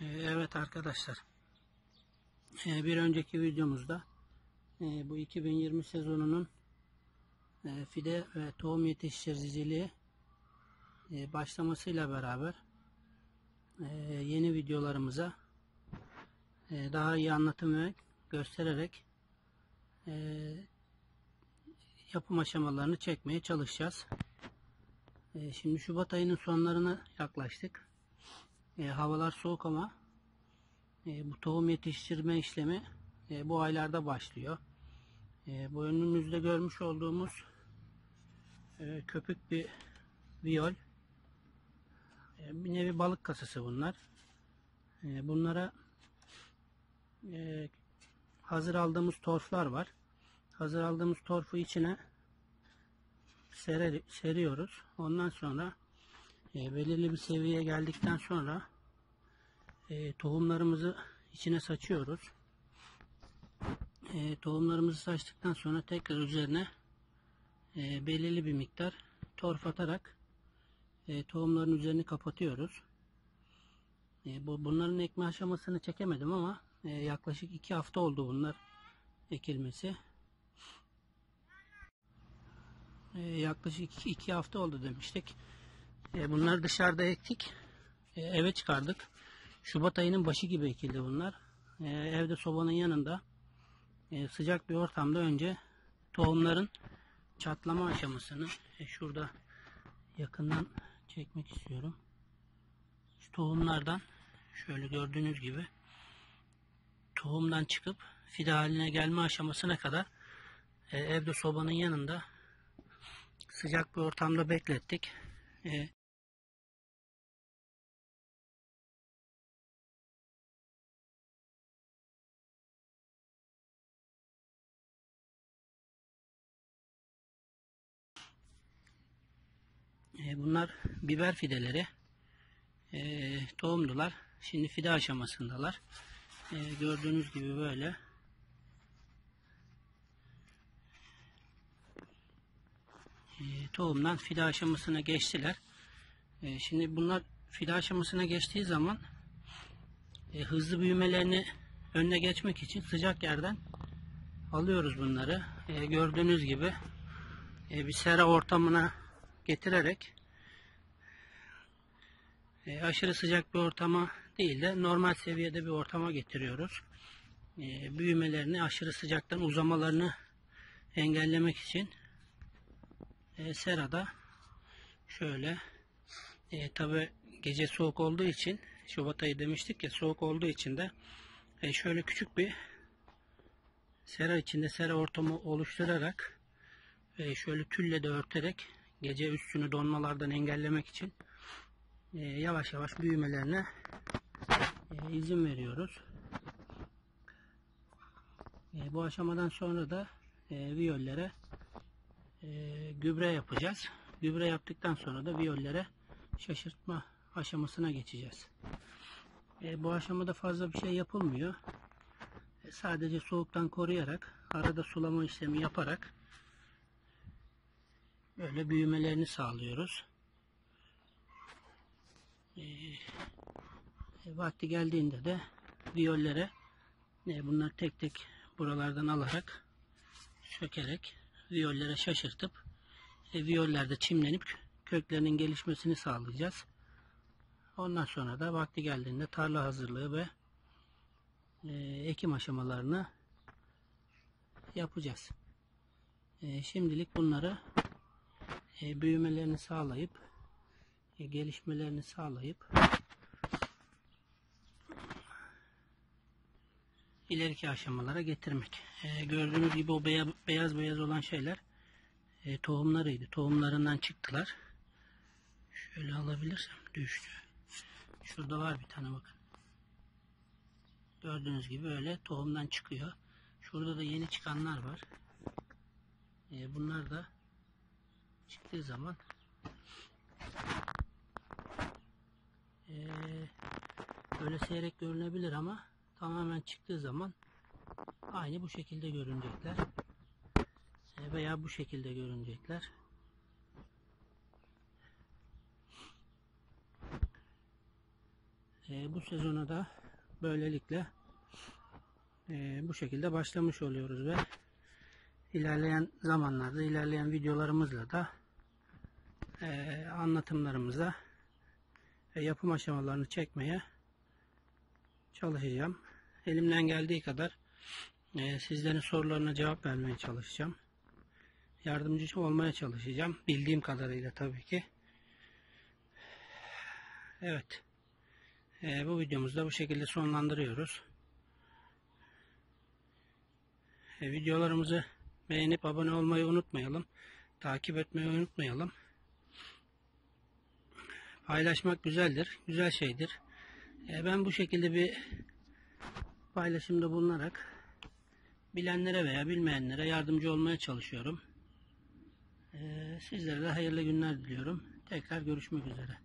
Ee, Evet arkadaşlar. Ee, Bir önceki videomuzda e, bu 2020 sezonunun e, fide ve tohum yetiştiriciliği e, başlamasıyla beraber yeni videolarımıza daha iyi anlatım ve göstererek yapım aşamalarını çekmeye çalışacağız. Şimdi Şubat ayının sonlarına yaklaştık. E, havalar soğuk ama e, bu tohum yetiştirme işlemi e, bu aylarda başlıyor. E, bu önümüzde görmüş olduğumuz e, köpük bir viyol. E, bir nevi balık kasası bunlar. E, bunlara e, hazır aldığımız torflar var. Hazır aldığımız torfu içine serer, seriyoruz. Ondan sonra e, belirli bir seviyeye geldikten sonra e, tohumlarımızı içine saçıyoruz. E, tohumlarımızı saçtıktan sonra tekrar üzerine e, belirli bir miktar torf atarak e, tohumların üzerini kapatıyoruz. E, bu, bunların ekme aşamasını çekemedim ama e, yaklaşık iki hafta oldu bunlar ekilmesi. E, yaklaşık iki, iki hafta oldu demiştik. E, bunları dışarıda ektik. E, eve çıkardık. Şubat ayının başı gibi ekildi bunlar. E, evde sobanın yanında e, sıcak bir ortamda önce tohumların çatlama aşamasını e, şurada yakından çekmek istiyorum. Şu tohumlardan şöyle gördüğünüz gibi tohumdan çıkıp fide haline gelme aşamasına kadar e, evde sobanın yanında sıcak bir ortamda beklettik. E, E, bunlar biber fideleri. E, tohumdular. Şimdi fide aşamasındalar. E, gördüğünüz gibi böyle. E, tohumdan fide aşamasına geçtiler. E, şimdi bunlar fide aşamasına geçtiği zaman e, hızlı büyümelerini önüne geçmek için sıcak yerden alıyoruz bunları. E, gördüğünüz gibi e, bir sera ortamına getirerek e, aşırı sıcak bir ortama değil de normal seviyede bir ortama getiriyoruz. E, büyümelerini aşırı sıcaktan uzamalarını engellemek için e, serada şöyle e, tabi gece soğuk olduğu için Şubat ayı demiştik ya soğuk olduğu için de e, şöyle küçük bir sera içinde sera ortamı oluşturarak e, şöyle tülle de örterek gece üstünü donmalardan engellemek için e, yavaş yavaş büyümelerine e, izin veriyoruz. E, bu aşamadan sonra da e, viyollere e, gübre yapacağız. Gübre yaptıktan sonra da viyollere şaşırtma aşamasına geçeceğiz. E, bu aşamada fazla bir şey yapılmıyor. E, sadece soğuktan koruyarak, arada sulama işlemi yaparak böyle büyümelerini sağlıyoruz. E, vakti geldiğinde de viyollere e, bunlar tek tek buralardan alarak sökerek viyollere şaşırtıp e, viyollerde çimlenip köklerinin gelişmesini sağlayacağız. Ondan sonra da vakti geldiğinde tarla hazırlığı ve e, ekim aşamalarını yapacağız. E, şimdilik bunları e, büyümelerini sağlayıp gelişmelerini sağlayıp ileriki aşamalara getirmek. E, gördüğünüz gibi o beyaz beyaz, beyaz olan şeyler e, tohumlarıydı. Tohumlarından çıktılar. Şöyle alabilirsem düştü. Şurada var bir tane bakın. Gördüğünüz gibi öyle tohumdan çıkıyor. Şurada da yeni çıkanlar var. E, bunlar da çıktığı zaman e, böyle seyrek görünebilir ama tamamen çıktığı zaman aynı bu şekilde görünecekler. E, veya bu şekilde görünecekler. E, bu sezona da böylelikle e, bu şekilde başlamış oluyoruz ve ilerleyen zamanlarda ilerleyen videolarımızla da e, anlatımlarımıza ve yapım aşamalarını çekmeye çalışacağım. Elimden geldiği kadar e, sizlerin sorularına cevap vermeye çalışacağım. Yardımcı olmaya çalışacağım. Bildiğim kadarıyla tabii ki. Evet. E, bu videomuzu da bu şekilde sonlandırıyoruz. E, videolarımızı beğenip abone olmayı unutmayalım. Takip etmeyi unutmayalım. Paylaşmak güzeldir. Güzel şeydir. E, ben bu şekilde bir paylaşımda bulunarak bilenlere veya bilmeyenlere yardımcı olmaya çalışıyorum. E, sizlere de hayırlı günler diliyorum. Tekrar görüşmek üzere.